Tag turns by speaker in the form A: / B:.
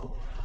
A: Cool.